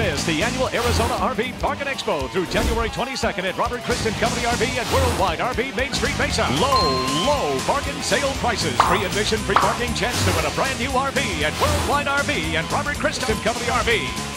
miss the annual Arizona RV Bargain Expo through January 22nd at Robert Crist and Company RV and Worldwide RV Main Street Mesa. Low, low bargain sale prices. Free admission, free parking, chance to win a brand new RV at Worldwide RV and Robert Crist and Company RV.